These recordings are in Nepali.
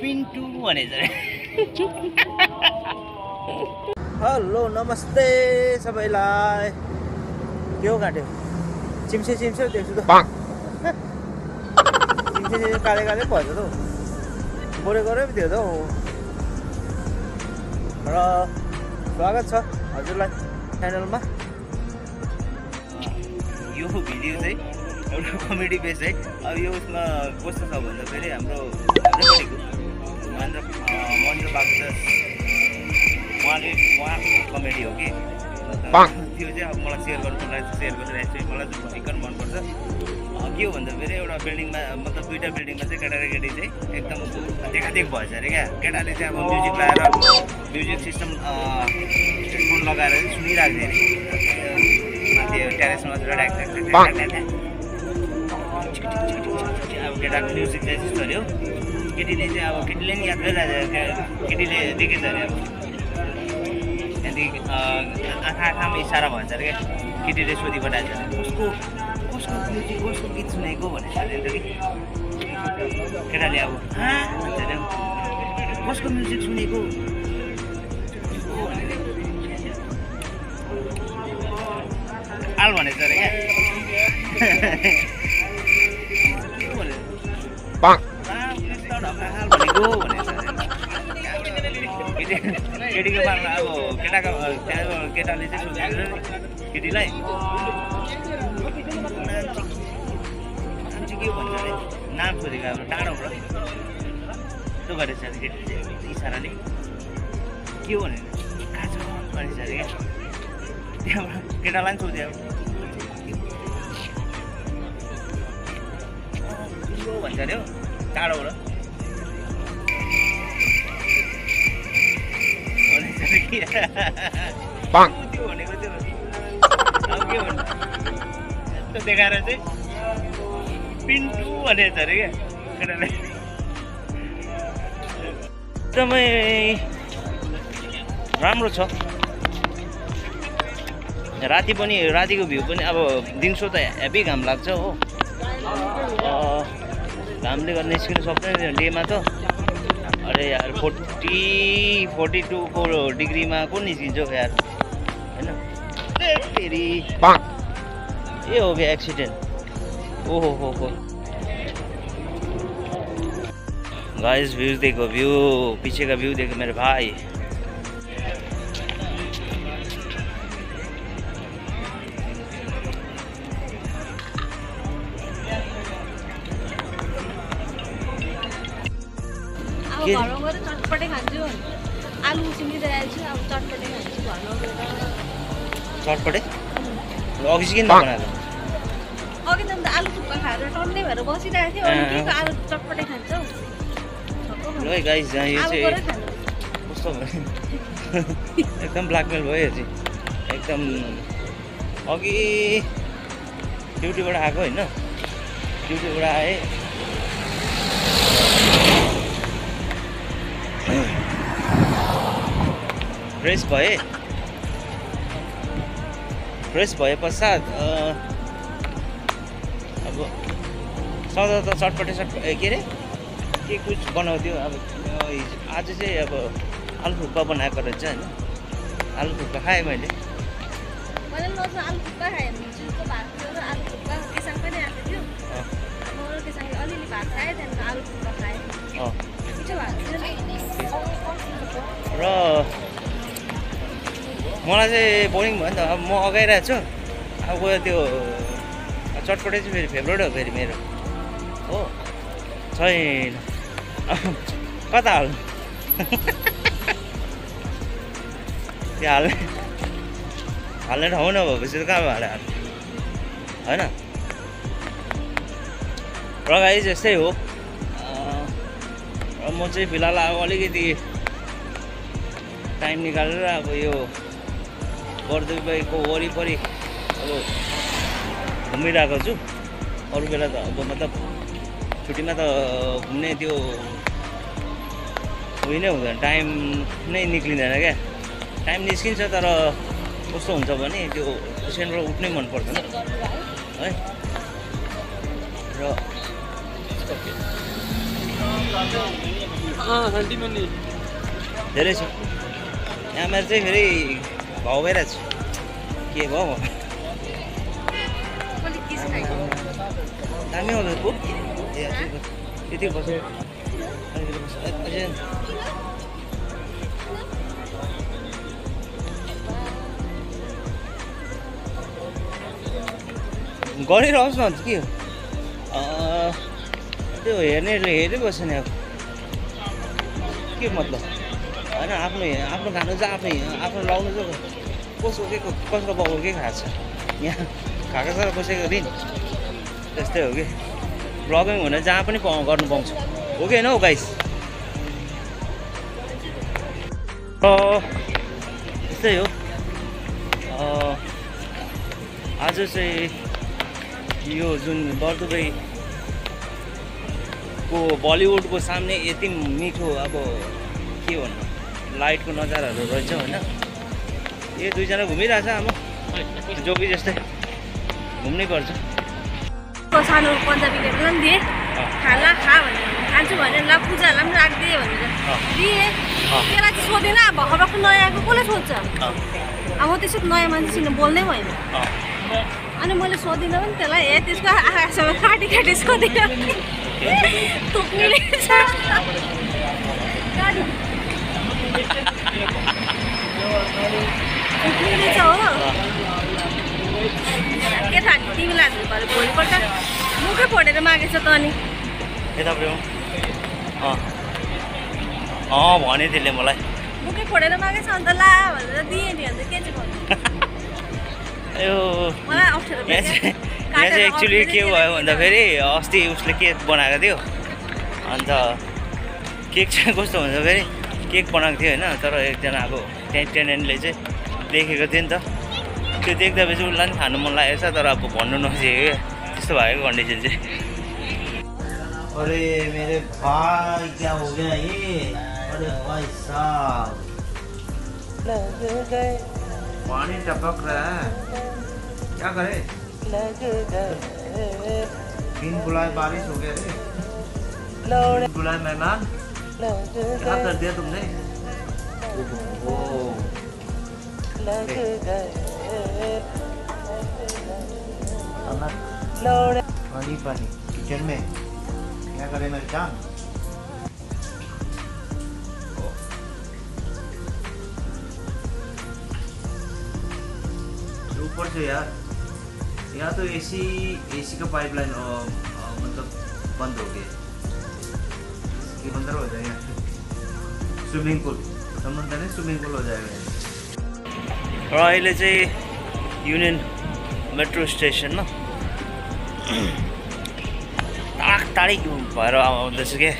पिन्टु भनेछ हेलो नमस्ते सबैलाई। के हो काट्यो चिम्से चिम्से देख्छु त। चिम्से चिम्से काले काले भएछ त हौ। बोले गरे पो थियो त हौ। र स्वागत छ हजुरलाई च्यानलमा। यो भिडियो चाहिँ एउटा कमेडी बेस है। अब यो उसमा कस्तो छ भन्दा फेरि हाम्रो हाम्रैपट्टिको महेन्द्र महेन्द्र त उहाँले उहाँको कमेडी हो कि त्यो चाहिँ अब मलाई सेयर गर्नु मन लागेको सेयर गरिरहेको छु मलाई चाहिँ भयङ्कर मनपर्छ। के हो भन्दा फेरि एउटा बिल्डिङमा मतलब दुइटा बिल्डिङमा चाहिँ केटा र केटी चाहिँ एकदम देखादेख भएछ अरे क्या। केटाले चाहिँ अब म्युजिक लगाएर म्युजिक सिस्टम हेडफोन लगाएर चाहिँ सुनिरहेको थियो अरे। माथि ढ्याक ढ्याक। अब केटाको म्युजिक चाहिँ त्यस्तो अरे हो। केटीले चाहिँ अब केटीले नि याद गरिरहेको केटीले देखेछ अरे अब त्यहाँदेखि आँखा आँखामा इसारा भन्छ अरे क्या केटीले सोधि पठाएको छ अरे कसको कसको म्युजिक कसको गीत सुनेको भनेको अरे अन्त कि केटाले अब? भन्छ अरे कसको म्युजिक सुनेको? भनेर। आल भनेछ अरे क्या भनेर? "आ, कृष्ण ढका हाल भनेको केटीको बारेमा अब केटाको केटाले चाहिँ सोधेको छ केटीलाई मान्छे के भन्छ अरे नाम सोधेको अब टाढोबाट त्यो गरेछ अरे केटीले चाहिँ इसाराले के हो भनेर कहाँ छ भनेछ अरे क्या त्यहाँबाट केटालाई पनि सोध्यो भन्छ अरे हो टाढोबाट त्यो भनेको त्यो यस्तो देखाएर चाहिँ पिन्टु भनेछ अरे क्या केटाले एकदमै राम्रो छ। राति पनि रातिको भ्यू पनि अब दिउँसो त हेभी घाम लाग्छ हो। घामले गर्दा निस्किनु सक्दैन डेमा त। अरे यार फोर्टी फोर्टी टूको डिग्रीमा को निस्किन्छ हौ यार होइन ए, फेरि ए हो। गया एक्सीडेंट ओहो हो हो। गाइस व्यूज़ देखो व्यू पीछे का व्यू देखो मेरे भाई। के? घरमा गएर चटपटे खान्छु आलु उसिनिरहेको छु अब चटपटे खान्छु घरमा गएर चटपटे अघि चाहिँ किन अघि त आलु थुक्पा खाएर टन्नै भएर बसिरहेको थियो अनि के को आलु चटपटे खान्छ हौ छक्क ल है गाइस यो आलु चाहिँ गएर खानु कस्तो भयो एकदम ब्ल्याकमेल भयो चाहिँ एकदम अघि ड्युटीबाट आएको होइन ड्युटीबाट आएँ फ्रेस भएँ? फ्रेस भए पश्चात अब सदा त चटपटे ए, के अरे के कुछ बनाउँथ्यो? अब आज चाहिँ अब आलु थुक्पा बनाएको रहेछ होइन। आलु थुक्पा खाएँ मैले। अँ, र मलाई चाहिँ बोरिङ भयो नि त। अब म अगाइरहेको छु। अब गयो त्यो चटपटे चाहिँ फेरि फेभरेट हो फेरि मेरो। हो। छैन। कता हाल्नु? त्यो हाल्ने हाल्ने ठाउँ नभएपछि त कहाँ हाले हाल्नु? होइन? र गाई यस्तै हो। म चाहिँ फिलहाल अब अलिकति टाइम निकालेर अब यो बर्दुबाईको वरिपरि अब घुमिरहेको छु। अरू बेला त अब मतलब छुट्टीमा त घुम्ने त्यो उयो नै हुँदैन टाइम नै निक्लिँदैन क्या। टाइम निस्किन्छ तर कस्तो हुन्छ भने त्यो ओछ्यानबाट उठ्नै मन पर्दैन। है? र धेरै छ। यहाँ मेरो चाहिँ फेरि भाउ भइरहेको छु। के भयो भयो दामी आउँछ पो ए हजुर बस यति बस अलिकति बस अझै अझै। गरिरहोस् न के हो? त्यो हेर्नेले हेर्दै बस्छ नि अब। के मतलब? होइन आफ्नो आफ्नो खानु चाहिँ आफ्नो आफ्नो लाउनु चाहिँ कसको के कसको बाउको के खाएको छ? यहाँ खाएको छ र कसैको दिन त्यस्तै हो कि? ब्लगिङ हुन जहाँ पनि पाउ गर्नु पाउँछ। हो कि होइन हौ गाइस त्यस्तै हो। आज चाहिँ यो जुन बर्दुबईको बलिउडको सामने यति मिठो अब के भन्नु लाइटको नजाराहरू रहेछ होइन। ए दुईजना घुमिरहेछ आमा। जोगी जस्तै घुम्नै पर्छ को सानो पन्जाबीले पनि दिएँ। खाला खा भनेर खान्छु भनेर ल पूजाहरूलाई पनि राखिदिएँ भनेर। दिएँ। त्यसलाई चाहिँ सोधेन अब भर्खर नयाँ आएको कसले सोध्छ? अब म त्यसो नयाँ मान्छेसित बोल्नै भएन। अनि मैले सोधिनँ पनि त्यसलाई ए त्यसको आँखासँग काटी काटी सोधिनँ थुक्ने रहेछ रहेछ हो। के थाहा तिमीलाई भरे भोलिपल्ट। मुखै फोडेर मागेछ त अनि। अँ। भने त्यसले मलाई। मुखै फोडेर मागेछ अन्त ला भनेर दिएँ नि अन्त के चाहिँ मलाई अप्ठ्यारो यहाँ चाहिँ चाहिँ एक्चुली के भयो भन्दाखेरि अस्ति उसले केक बनाएको थियो। अन्त केक चाहिँ कस्तो हुन्छ फेरि? केक बनाएको थियो होइन तर एकजना अब त्यहाँ टेनेन्टले चाहिँ देखेको थियो नि त। त्यो देख्दापछि उसलाई पनि खानु मन लागेको छ तर अब भन्नु नसकेको क्या। त्यस्तो भएको कन्डिसन चाहिँ। अरे मेरे भाई क्या हो गया ये? अरे भाई साहब। पानी टपक रहा है। क्या करे? दिन बुलाए बारिश हो गया रे। बुलाए मेहमान। क्या कर दिया तुमने? ओ पानी पानी। किचन में। क्या करे मेरे जान ऊपर से यार। यहाँ तो एसी एसी का पाइपलाइन मतलब बंद हो गया ये बंद हो जाएगा स्विमिंग पूल समझते नहीं स्विमिंग पूल हो जाएगा र अहिले चाहिँ युनियन मेट्रो स्टेसनमा ताक ताडिक भएर आउँदैछु क्या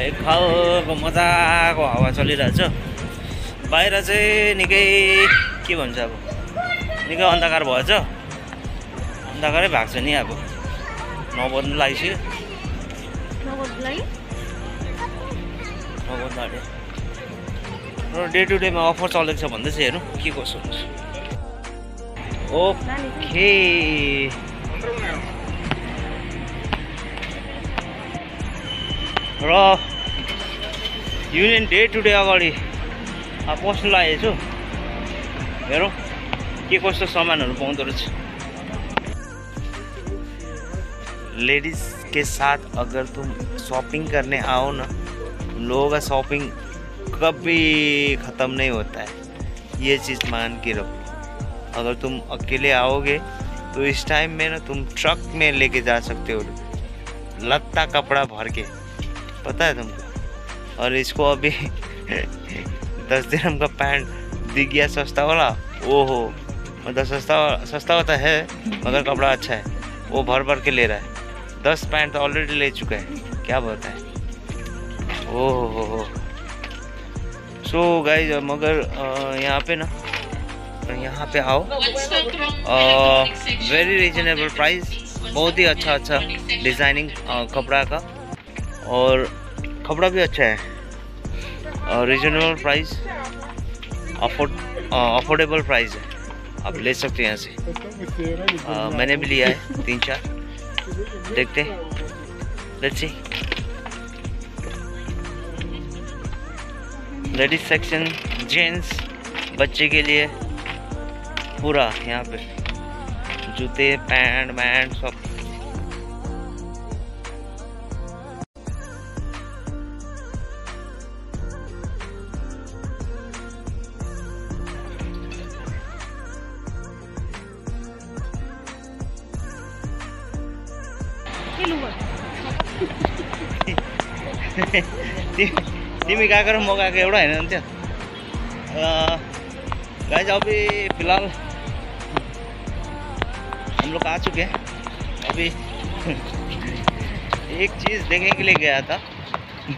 एक खालको मजाको हावा चलिरहेछ बाहिर चाहिँ निकै के भन्छ अब निकै अन्धकार भएछ अन्धकारै भएको छ नि अब। नौ बज्नु लागिसक्यो आँट्यो र डे टु डेमा अफर चलेको छ भन्दैछ हेरौँ के कसो हुन्छ। ओके। र युनियन डे टु डे अगाडि अब पस्नु लागेको छु। हेरौँ। के कस्तो पाउँदो रहेछ? लेडीज़ के साथ अगर तुम शॉपिंग करने आओ ना लोगों का शॉपिंग कभी ख़त्म नहीं होता है। ये चीज़ मान के रखो। अगर तुम अकेले आओगे तो इस टाइम में ना तुम ट्रक में लेके जा सकते हो। लत्ता कपड़ा भर के। पता है तुमको? और इसको अभी दस दिन का पैंट दिख गया सस्ता वाला, ओहो। मतलब सस्ता सस्ता होता है, मगर कपड़ा अच्छा है। वो भर भर के ले रहा है। दस पैंट तो ऑलरेडी ले चुका है। क्या बताए ओह, हो हो। सो गाइज़ मगर यहाँ पे ना, यहाँ पे आओ। वेरी रिजनेबल प्राइस बहुत ही अच्छा अच्छा डिज़ाइनिंग कपड़ा का। और कपड़ा भी अच्छा है। Reasonable price afford affordable price है। आप ले सकते हैं यहाँ से। आ, मैंने भी लिया है तीन चार। देखते हैं। लेडीज़ सेक्शन जेंट्स बच्चे के लिए पूरा यहाँ पे। जूते पैंट वैंट सब। तिमी गएको र म गएको एउटा होइन गाइज़ अभी फ़िलहाल हम लोग आ चुके हैं। अभी एक चीज़ देखने के लिए गया था,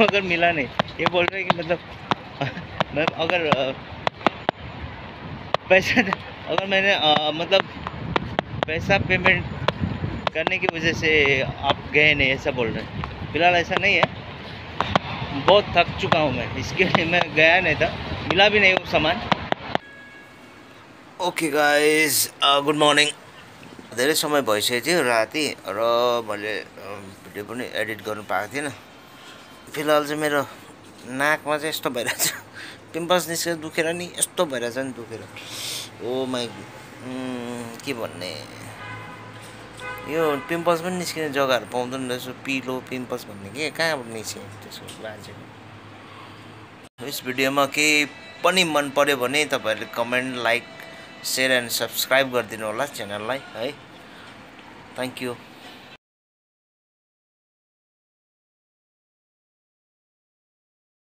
मगर मिला नहीं। ये बोल रहे कि मतलब मैं अगर पैसा अगर मैंने मतलब पैसा पेमेंट करने की वजह से आप गए नहीं ऐसा बोल रहे फिलहाल ऐसा नहीं है। बहुत थक चुका हूँ मैं। इसके लिए मैं गया नहीं था। मिला भी नहीं वो सामान। ओके गाइस गुड मर्निङ धेरै समय भइसकेको थियो राति र मैले अ, भिडियो पनि एडिट गर्नु पाएको थिइनँ फिलहाल चाहिँ मेरो नाकमा चाहिँ यस्तो भइरहेछ। पिम्पल्स निस्केर दुखेर नि यस्तो भइरहेछ नि दुखेर। ओ माई के भन्ने? यो पिम्पल्स पनि निस्किने जग्गाहरू पाउँदैन रहेछ पिलो पिम्पल्स भन्ने के? कहाँबाट निस्क्यो त्यसको बाजेको यस भिडियोमा केही पनि मन पर्यो भने तपाईँहरूले comment like share and subscribe गरिदिनु होला च्यानललाई है। Thank you.